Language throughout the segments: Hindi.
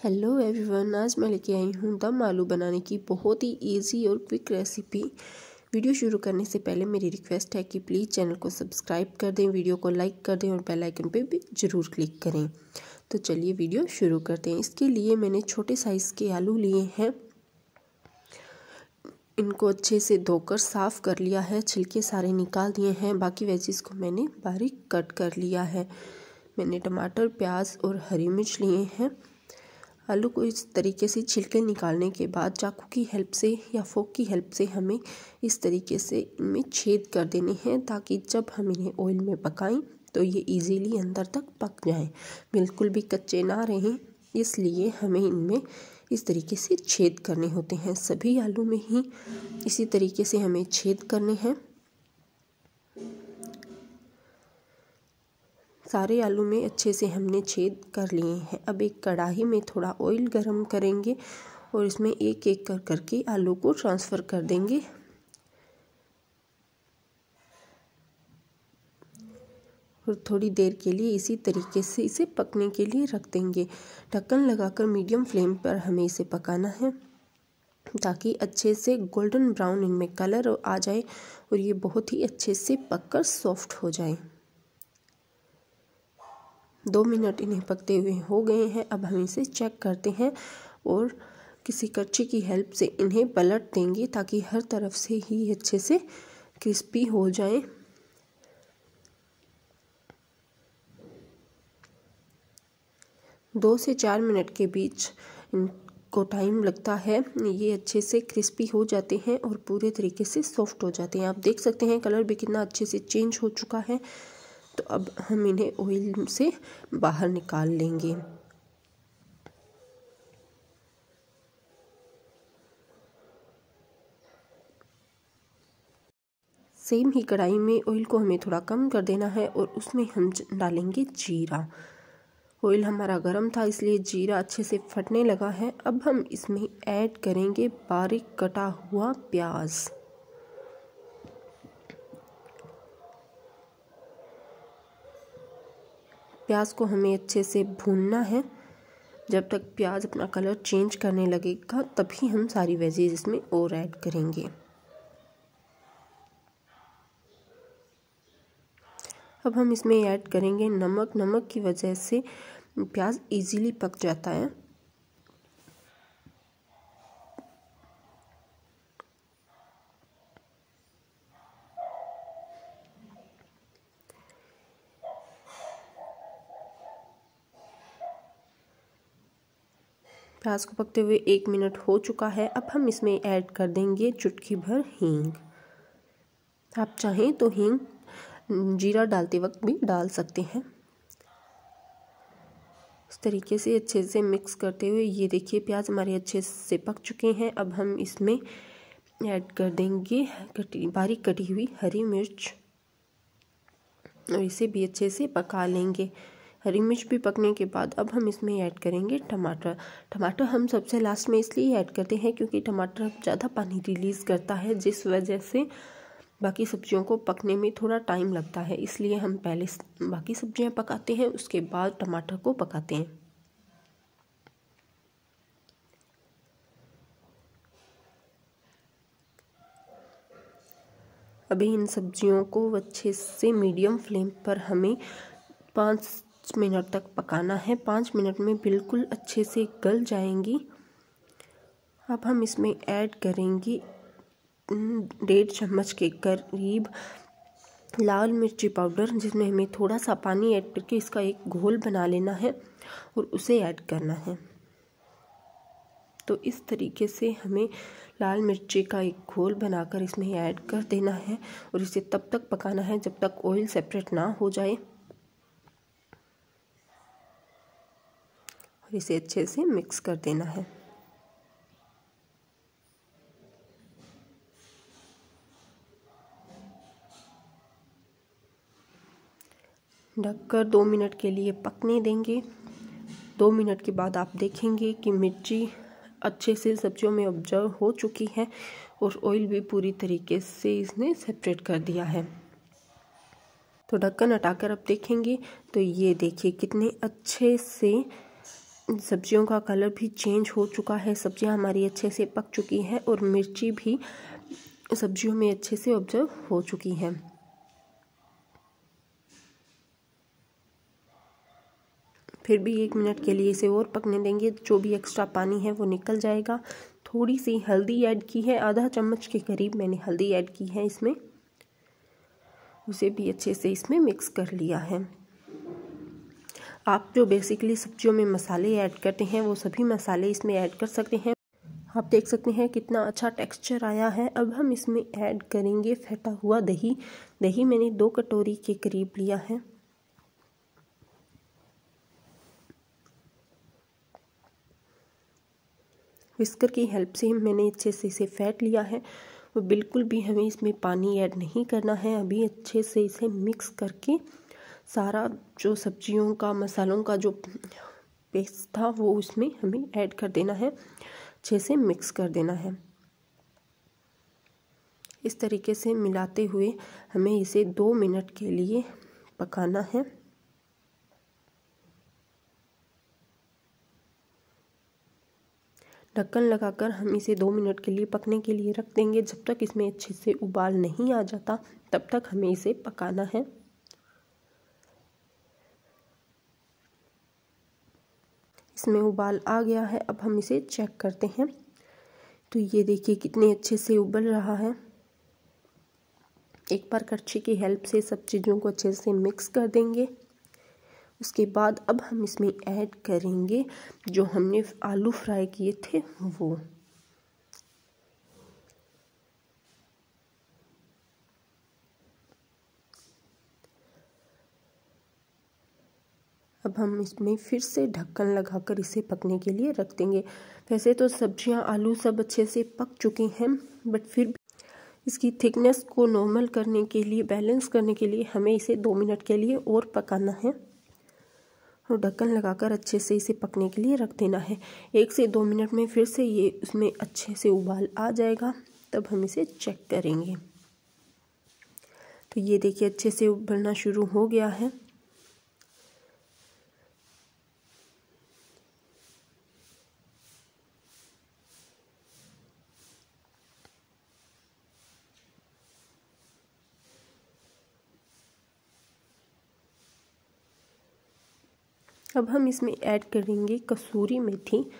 हेलो एवरीवन आज मैं लेके आई हूँ दम आलू बनाने की बहुत ही इजी और क्विक रेसिपी वीडियो शुरू करने से पहले मेरी रिक्वेस्ट है कि प्लीज़ चैनल को सब्सक्राइब कर दें वीडियो को लाइक कर दें और बेल आइकन पे भी ज़रूर क्लिक करें। तो चलिए वीडियो शुरू करते हैं। इसके लिए मैंने छोटे साइज़ के आलू लिए हैं। इनको अच्छे से धोकर साफ़ कर लिया है, छिलके सारे निकाल दिए हैं, बाकी वेजिस को मैंने बारीक कट कर लिया है। मैंने टमाटर, प्याज और हरी मिर्च लिए हैं। आलू को इस तरीके से छिलके निकालने के बाद चाकू की हेल्प से या फोक की हेल्प से हमें इस तरीके से इनमें छेद कर देने हैं ताकि जब हम इन्हें ऑयल में पकाएँ तो ये इजीली अंदर तक पक जाएँ। बिल्कुल भी कच्चे ना रहें, इसलिए हमें इनमें इस तरीके से छेद करने होते हैं। सभी आलू में ही इसी तरीके से हमें छेद करने हैं। सारे आलू में अच्छे से हमने छेद कर लिए हैं। अब एक कढ़ाई में थोड़ा ऑयल गरम करेंगे और इसमें एक एक कर करके आलू को ट्रांसफ़र कर देंगे। और थोड़ी देर के लिए इसी तरीके से इसे पकने के लिए रख देंगे। ढक्कन लगाकर मीडियम फ्लेम पर हमें इसे पकाना है ताकि अच्छे से गोल्डन ब्राउन इनमें कलर आ जाए और ये बहुत ही अच्छे से पककर सॉफ्ट हो जाए। दो मिनट इन्हें पकते हुए हो गए हैं। अब हम इसे चेक करते हैं और किसी कच्ची की हेल्प से इन्हें पलट देंगे ताकि हर तरफ़ से ही अच्छे से क्रिस्पी हो जाए। दो से चार मिनट के बीच इनको टाइम लगता है। ये अच्छे से क्रिस्पी हो जाते हैं और पूरे तरीके से सॉफ्ट हो जाते हैं। आप देख सकते हैं कलर भी कितना अच्छे से चेंज हो चुका है। तो अब हम इन्हें ऑयल से बाहर निकाल लेंगे। सेम ही कढ़ाई में ऑयल को हमें थोड़ा कम कर देना है और उसमें हम डालेंगे जीरा। ऑयल हमारा गर्म था, इसलिए जीरा अच्छे से फटने लगा है। अब हम इसमें ऐड करेंगे बारीक कटा हुआ प्याज। प्याज को हमें अच्छे से भूनना है। जब तक प्याज अपना कलर चेंज करने लगेगा, तभी हम सारी वेजीज इसमें और ऐड करेंगे। अब हम इसमें ऐड करेंगे नमक। नमक की वजह से प्याज इजीली पक जाता है। प्याज को पकते हुए एक मिनट हो चुका है। अब हम इसमें ऐड कर देंगे चुटकी भर हींग। आप चाहें तो हींग, जीरा डालते वक्त भी डाल सकते हैं। इस तरीके से अच्छे से मिक्स करते हुए ये देखिए, प्याज हमारे अच्छे से पक चुके हैं। अब हम इसमें ऐड कर देंगे कटी, बारीक कटी हुई हरी मिर्च। और इसे भी अच्छे से पका लेंगे। हरी मिर्च भी पकने के बाद अब हम इसमें ऐड करेंगे टमाटर। टमाटर हम सबसे लास्ट में इसलिए ऐड करते हैं क्योंकि टमाटर ज़्यादा पानी रिलीज़ करता है, जिस वजह से बाकी सब्जियों को पकने में थोड़ा टाइम लगता है। इसलिए हम पहले बाकी सब्ज़ियाँ पकाते हैं, उसके बाद टमाटर को पकाते हैं। अभी इन सब्जियों को अच्छे से मीडियम फ्लेम पर हमें पाँच मिनट तक पकाना है। पाँच मिनट में बिल्कुल अच्छे से गल जाएँगी। अब हम इसमें ऐड करेंगे डेढ़ चम्मच के करीब लाल मिर्ची पाउडर, जिसमें हमें थोड़ा सा पानी ऐड करके इसका एक घोल बना लेना है और उसे ऐड करना है। तो इस तरीके से हमें लाल मिर्ची का एक घोल बनाकर इसमें ऐड कर देना है और इसे तब तक पकाना है जब तक ऑयल सेपरेट ना हो जाए। और इसे अच्छे से मिक्स कर देना है। ढककर दो मिनट के लिए पकने देंगे। दो मिनट के बाद आप देखेंगे कि मिर्ची अच्छे से सब्जियों में ऑब्ज़र्व हो चुकी है और ऑयल भी पूरी तरीके से इसने सेपरेट कर दिया है। तो ढक्कन हटाकर अब देखेंगे। तो ये देखिए कितने अच्छे से सब्जियों का कलर भी चेंज हो चुका है। सब्ज़ियाँ हमारी अच्छे से पक चुकी हैं और मिर्ची भी सब्जियों में अच्छे से ऑब्ज़र्व हो चुकी हैं। फिर भी एक मिनट के लिए इसे और पकने देंगे। जो भी एक्स्ट्रा पानी है वो निकल जाएगा। थोड़ी सी हल्दी ऐड की है। आधा चम्मच के करीब मैंने हल्दी ऐड की है इसमें। उसे भी अच्छे से इसमें मिक्स कर लिया है। आप जो बेसिकली सब्जियों में मसाले ऐड करते हैं, वो सभी मसाले इसमें ऐड कर सकते हैं। आप देख सकते हैं कितना अच्छा टेक्सचर आया है। अब हम इसमें ऐड करेंगे फटा हुआ दही। दही मैंने दो कटोरी के करीब लिया है। विस्कर की हेल्प से मैंने अच्छे से इसे फैट लिया है। और बिल्कुल भी हमें इसमें पानी ऐड नहीं करना है। अभी अच्छे से इसे मिक्स करके सारा जो सब्जियों का, मसालों का जो पेस्ट था, वो उसमें हमें ऐड कर देना है। अच्छे से मिक्स कर देना है। इस तरीके से मिलाते हुए हमें इसे दो मिनट के लिए पकाना है। ढक्कन लगाकर हम इसे दो मिनट के लिए पकने के लिए रख देंगे। जब तक इसमें अच्छे से उबाल नहीं आ जाता, तब तक हमें इसे पकाना है। इसमें उबाल आ गया है। अब हम इसे चेक करते हैं। तो ये देखिए कितने अच्छे से उबल रहा है। एक बार करछी की हेल्प से सब चीज़ों को अच्छे से मिक्स कर देंगे। उसके बाद अब हम इसमें ऐड करेंगे जो हमने आलू फ्राई किए थे, वो। अब हम इसमें फिर से ढक्कन लगाकर इसे पकने के लिए रख देंगे। वैसे तो सब्ज़ियाँ आलू सब अच्छे से पक चुके हैं बट फिर इसकी थिकनेस को नॉर्मल करने के लिए बैलेंस करने के लिए हमें इसे दो मिनट के लिए और पकाना है। और ढक्कन लगाकर अच्छे से इसे पकने के लिए रख देना है। एक से दो मिनट में फिर से ये उसमें अच्छे से उबाल आ जाएगा, तब हम इसे चेक करेंगे। तो ये देखिए अच्छे से उबलना शुरू हो गया है। अब हम इसमें ऐड करेंगे। कसूरी मेथी।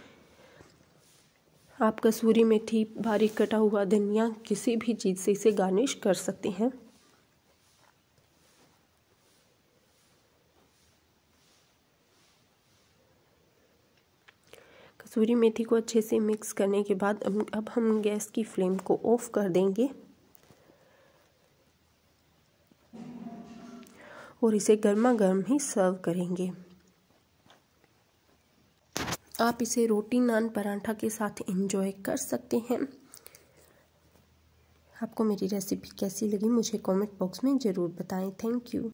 आप कसूरी मेथी, बारीक कटा हुआ धनिया, किसी भी चीज़ से इसे गार्निश कर सकते हैं। कसूरी मेथी को अच्छे से मिक्स करने के बाद अब हम गैस की फ्लेम को ऑफ़ कर देंगे। और इसे गर्मा गर्म ही सर्व करेंगे। आप इसे रोटी नान पराठा के साथ एंजॉय कर सकते हैं। आपको मेरी रेसिपी कैसी लगी मुझे कमेंट बॉक्स में ज़रूर बताएँ। Thank you